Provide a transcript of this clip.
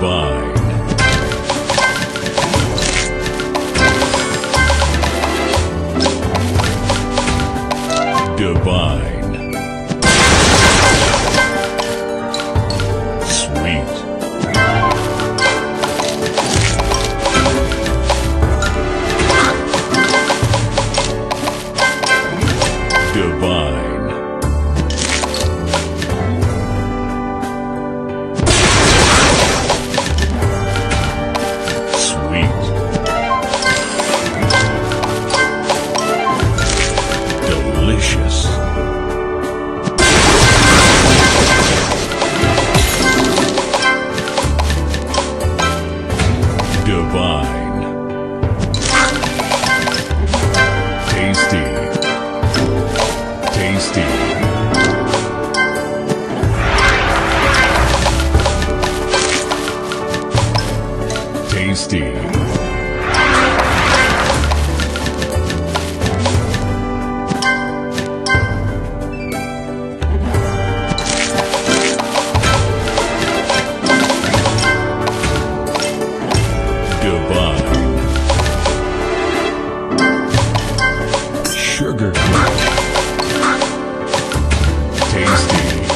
divine. Divine. Sweet. delicious. Divine. Tasty. Tasty. Tasty. Burger King. Tasty.